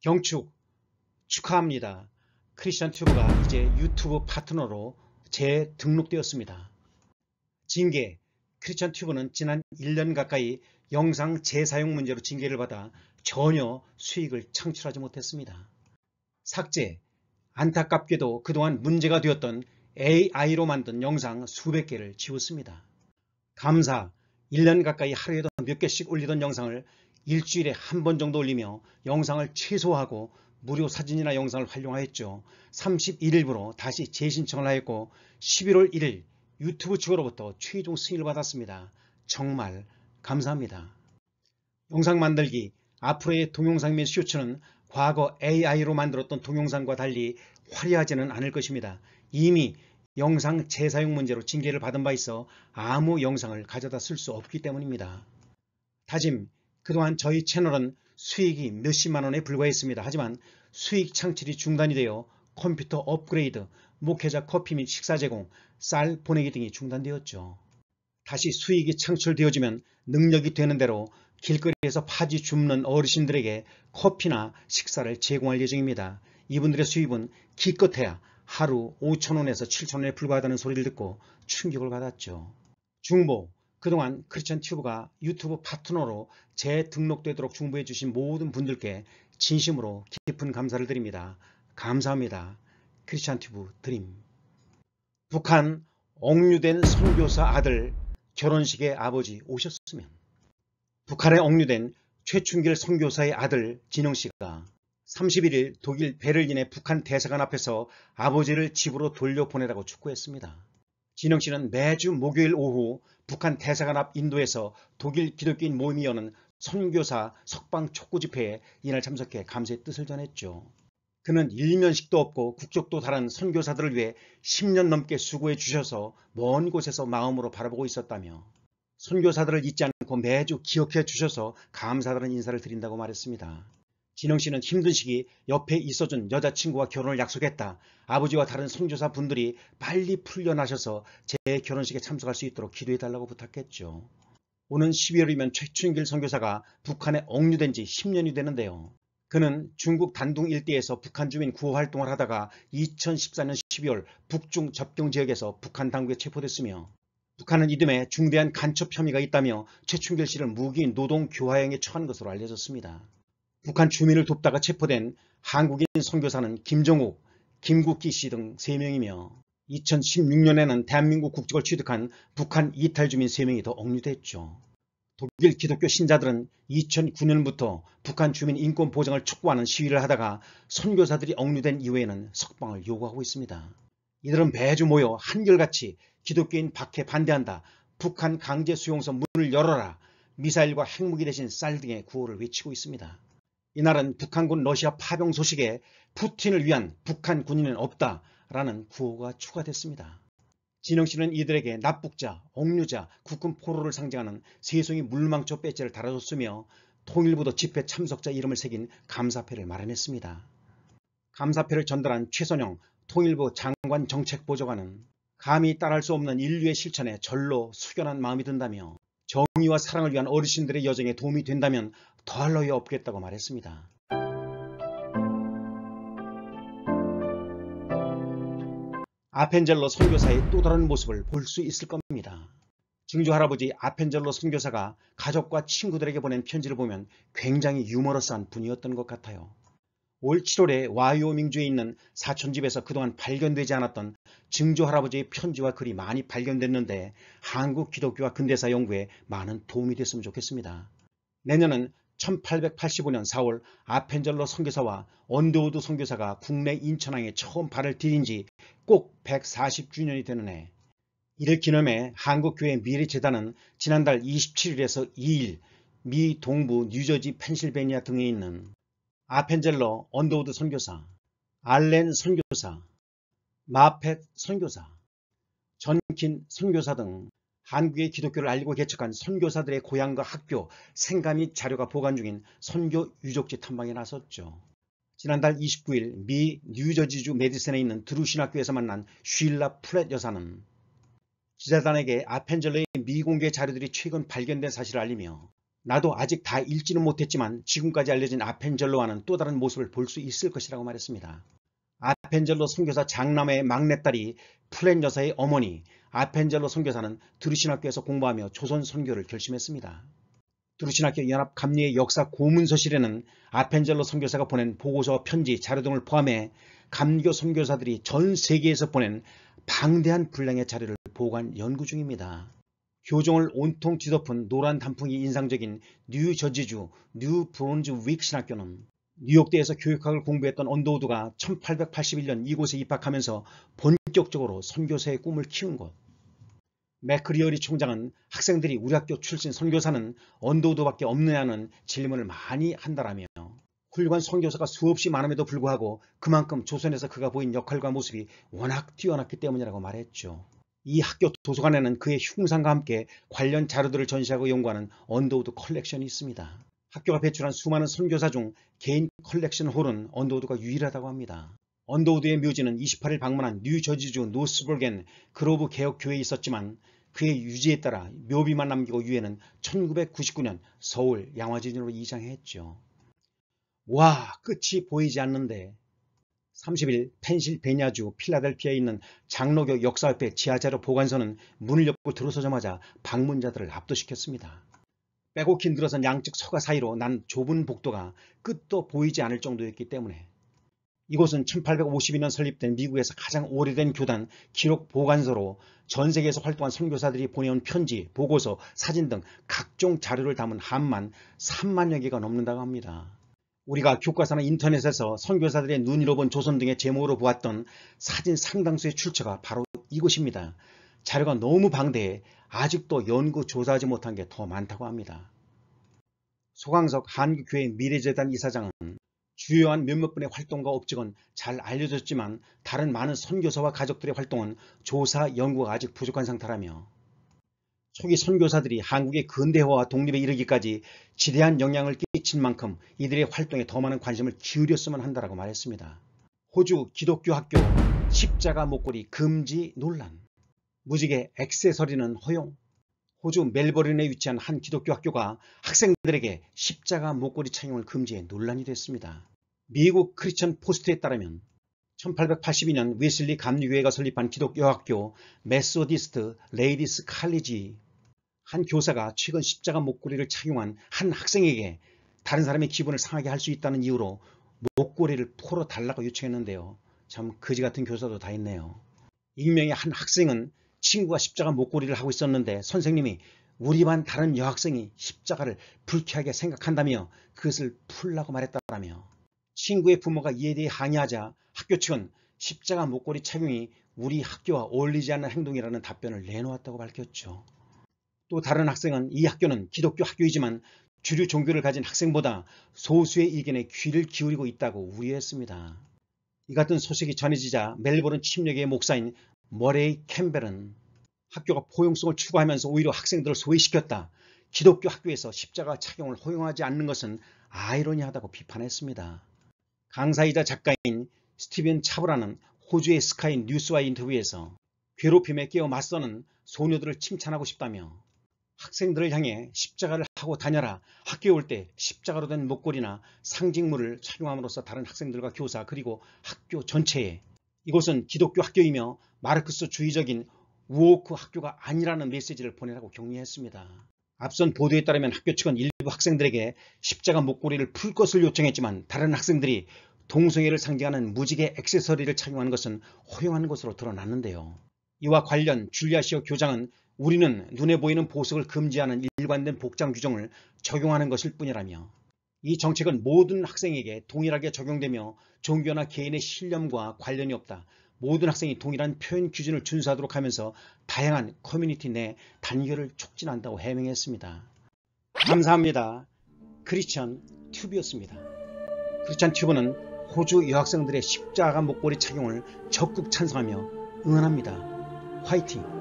경축 축하합니다. 크리스천 튜브가 이제 유튜브 파트너로 재등록되었습니다. 징계 크리스천 튜브는 지난 1년 가까이 영상 재사용 문제로 징계를 받아 전혀 수익을 창출하지 못했습니다. 삭제 안타깝게도 그동안 문제가 되었던 AI로 만든 영상 수백 개를 지웠습니다. 감사 1년 가까이 하루에도 몇 개씩 올리던 영상을 일주일에 한 번 정도 올리며 영상을 최소화하고 무료 사진이나 영상을 활용하였죠. 31일부로 다시 재신청을 하였고 11월 1일 유튜브 측으로부터 최종 승인을 받았습니다. 정말 감사합니다. 영상 만들기 앞으로의 동영상 및 쇼츠는 과거 AI로 만들었던 동영상과 달리 화려하지는 않을 것입니다. 이미 영상 재사용 문제로 징계를 받은 바 있어 아무 영상을 가져다 쓸 수 없기 때문입니다. 다짐 그동안 저희 채널은 수익이 몇십만 원에 불과했습니다. 하지만 수익 창출이 중단이 되어 컴퓨터 업그레이드, 목회자 커피 및 식사 제공, 쌀 보내기 등이 중단되었죠. 다시 수익이 창출되어지면 능력이 되는 대로 길거리에서 파지 줍는 어르신들에게 커피나 식사를 제공할 예정입니다. 이분들의 수입은 기껏해야 하루 5천원에서 7천원에 불과하다는 소리를 듣고 충격을 받았죠. 중보 그동안 크리스천 튜브가 유튜브 파트너로 재등록되도록 중보해 주신 모든 분들께 진심으로 깊은 감사를 드립니다. 감사합니다. 크리스천 튜브 드림 북한 억류된 선교사 아들 결혼식에 아버지 오셨으면 북한에 억류된 최춘길 선교사의 아들 진영씨가 31일 독일 베를린의 북한 대사관 앞에서 아버지를 집으로 돌려보내라고 촉구했습니다. 진영 씨는 매주 목요일 오후 북한 대사관 앞 인도에서 독일 기독교인 모임이 여는 선교사 석방 촉구 집회에 이날 참석해 감사의 뜻을 전했죠. 그는 일면식도 없고 국적도 다른 선교사들을 위해 10년 넘게 수고해 주셔서 먼 곳에서 마음으로 바라보고 있었다며 선교사들을 잊지 않고 매주 기억해 주셔서 감사하다는 인사를 드린다고 말했습니다. 진영 씨는 힘든 시기 옆에 있어준 여자친구와 결혼을 약속했다. 아버지와 다른 선교사 분들이 빨리 풀려나셔서 제 결혼식에 참석할 수 있도록 기도해달라고 부탁했죠. 오는 12월이면 최춘길 선교사가 북한에 억류된 지 10년이 되는데요. 그는 중국 단둥 일대에서 북한 주민 구호 활동을 하다가 2014년 12월 북중 접경 지역에서 북한 당국에 체포됐으며 북한은 이듬해 중대한 간첩 혐의가 있다며 최춘길 씨를 무기 노동 교화형에 처한 것으로 알려졌습니다. 북한 주민을 돕다가 체포된 한국인 선교사는 김정욱, 김국기 씨 등 3명이며 2016년에는 대한민국 국적을 취득한 북한 이탈 주민 3명이 더 억류됐죠. 독일 기독교 신자들은 2009년부터 북한 주민 인권 보장을 촉구하는 시위를 하다가 선교사들이 억류된 이후에는 석방을 요구하고 있습니다. 이들은 매주 모여 한결같이 기독교인 박해 반대한다. 북한 강제 수용소 문을 열어라. 미사일과 핵무기 대신 쌀 등의 구호를 외치고 있습니다. 이날은 북한군 러시아 파병 소식에 푸틴을 위한 북한 군인은 없다라는 구호가 추가됐습니다. 진영 씨는 이들에게 납북자, 억류자, 국군 포로를 상징하는 세송이 물망초 배지를 달아줬으며 통일부도 집회 참석자 이름을 새긴 감사패를 마련했습니다. 감사패를 전달한 최선영 통일부 장관 정책보좌관은 감히 따라할 수 없는 인류의 실천에 절로 숙연한 마음이 든다며 정의와 사랑을 위한 어르신들의 여정에 도움이 된다면 더할 나위 없겠다고 말했습니다. 아펜젤로 선교사의 또 다른 모습을 볼 수 있을 겁니다. 증조 할아버지 아펜젤로 선교사가 가족과 친구들에게 보낸 편지를 보면 굉장히 유머러스한 분이었던 것 같아요. 올 7월에 와이오밍주에 있는 사촌집에서 그동안 발견되지 않았던 증조 할아버지의 편지와 글이 많이 발견됐는데 한국 기독교와 근대사 연구에 많은 도움이 됐으면 좋겠습니다. 내년은 1885년 4월 아펜젤러 선교사와 언더우드 선교사가 국내 인천항에 처음 발을 디딘 지 꼭 140주년이 되는 해. 이를 기념해 한국교회 미래재단은 지난달 27일에서 2일 미 동부 뉴저지 펜실베니아 등에 있는 아펜젤러 언더우드 선교사, 알렌 선교사, 마펫 선교사, 전킨 선교사 등 한국의 기독교를 알고 개척한 선교사들의 고향과 학교, 생가 및 자료가 보관 중인 선교 유적지 탐방에 나섰죠. 지난달 29일 미 뉴저지주 메디슨에 있는 드루신 학교에서 만난 쉴라 플렛 여사는 기자단에게 아펜젤러의 미공개 자료들이 최근 발견된 사실을 알리며 나도 아직 다 읽지는 못했지만 지금까지 알려진 아펜젤로와는 또 다른 모습을 볼 수 있을 것이라고 말했습니다. 아펜젤로 선교사 장남의 막내딸이 플랜 여사의 어머니 아펜젤로 선교사는 드루신학교에서 공부하며 조선 선교를 결심했습니다. 드루신학교 연합 감리의 역사 고문서실에는 아펜젤로 선교사가 보낸 보고서, 편지, 자료 등을 포함해 감교 선교사들이 전 세계에서 보낸 방대한 분량의 자료를 보관 연구 중입니다. 교종을 온통 뒤덮은 노란 단풍이 인상적인 뉴저지주 뉴브런즈윅 신학교는 뉴욕대에서 교육학을 공부했던 언더우드가 1881년 이곳에 입학하면서 본격적으로 선교사의 꿈을 키운 곳. 맥크리어리 총장은 학생들이 우리 학교 출신 선교사는 언더우드밖에 없느냐는 질문을 많이 한다라며 훌륭한 선교사가 수없이 많음에도 불구하고 그만큼 조선에서 그가 보인 역할과 모습이 워낙 뛰어났기 때문이라고 말했죠. 이 학교 도서관에는 그의 흉상과 함께 관련 자료들을 전시하고 연구하는 언더우드 컬렉션이 있습니다. 학교가 배출한 수많은 선교사 중 개인 컬렉션 홀은 언더우드가 유일하다고 합니다. 언더우드의 묘지는 28일 방문한 뉴저지주 노스버겐 그로브 개혁교회에 있었지만 그의 유지에 따라 묘비만 남기고 유해는 1999년 서울 양화진으로 이장했죠. 와 끝이 보이지 않는데 30일 펜실베니아주 필라델피아에 있는 장로교 역사협회 지하자료 보관소는 문을 열고 들어서자마자 방문자들을 압도시켰습니다. 빼곡히 늘어선 양측 서가 사이로 난 좁은 복도가 끝도 보이지 않을 정도였기 때문에 이곳은 1852년 설립된 미국에서 가장 오래된 교단 기록 보관소로 전 세계에서 활동한 선교사들이 보내온 편지, 보고서, 사진 등 각종 자료를 담은 함만 3만여 개가 넘는다고 합니다. 우리가 교과서나 인터넷에서 선교사들의 눈으로 본 조선 등의 제목으로 보았던 사진 상당수의 출처가 바로 이곳입니다. 자료가 너무 방대해 아직도 연구 조사하지 못한 게 더 많다고 합니다. 소강석 한국교회 미래재단 이사장은 주요한 몇몇 분의 활동과 업적은 잘 알려졌지만 다른 많은 선교사와 가족들의 활동은 조사 연구가 아직 부족한 상태라며 초기 선교사들이 한국의 근대화와 독립에 이르기까지 지대한 영향을 끼친 만큼 이들의 활동에 더 많은 관심을 기울였으면 한다고 말했습니다. 호주 기독교 학교 십자가 목걸이 금지 논란 무지개 액세서리는 허용 호주 멜버른에 위치한 한 기독교 학교가 학생들에게 십자가 목걸이 착용을 금지해 논란이 됐습니다. 미국 크리스천 포스트에 따르면 1882년 웨슬리 감리교회가 설립한 기독교 학교 메소디스트 레이디스 칼리지 한 교사가 최근 십자가 목걸이를 착용한 한 학생에게 다른 사람의 기분을 상하게 할 수 있다는 이유로 목걸이를 풀어 달라고 요청했는데요. 참 거지 같은 교사도 다 있네요. 익명의 한 학생은 친구가 십자가 목걸이를 하고 있었는데 선생님이 우리 반 다른 여학생이 십자가를 불쾌하게 생각한다며 그것을 풀라고 말했다라며 친구의 부모가 이에 대해 항의하자 학교 측은 십자가 목걸이 착용이 우리 학교와 어울리지 않는 행동이라는 답변을 내놓았다고 밝혔죠. 또 다른 학생은 이 학교는 기독교 학교이지만 주류 종교를 가진 학생보다 소수의 의견에 귀를 기울이고 있다고 우려했습니다. 이 같은 소식이 전해지자 멜버른 침략의 목사인 머레이 캠벨은 학교가 포용성을 추구하면서 오히려 학생들을 소외시켰다. 기독교 학교에서 십자가 착용을 허용하지 않는 것은 아이러니하다고 비판했습니다. 강사이자 작가인 스티븐 차브라는 호주의 스카이 뉴스와 인터뷰에서 괴롭힘에 끼어 맞서는 소녀들을 칭찬하고 싶다며 학생들을 향해 십자가를 하고 다녀라 학교에 올 때 십자가로 된 목걸이나 상징물을 착용함으로써 다른 학생들과 교사 그리고 학교 전체에 이곳은 기독교 학교이며 마르크스 주의적인 우오크 학교가 아니라는 메시지를 보내라고 격려했습니다. 앞선 보도에 따르면 학교 측은 일부 학생들에게 십자가 목걸이를 풀 것을 요청했지만 다른 학생들이 동성애를 상징하는 무지개 액세서리를 착용하는 것은 허용한 것으로 드러났는데요. 이와 관련 줄리아시오 교장은 우리는 눈에 보이는 보석을 금지하는 일관된 복장 규정을 적용하는 것일 뿐이라며 이 정책은 모든 학생에게 동일하게 적용되며 종교나 개인의 신념과 관련이 없다. 모든 학생이 동일한 표현 기준을 준수하도록 하면서 다양한 커뮤니티 내 단결을 촉진한다고 해명했습니다. 감사합니다. 크리스천 튜브였습니다. 크리스천 튜브는 호주 여학생들의 십자가 목걸이 착용을 적극 찬성하며 응원합니다. 화이팅!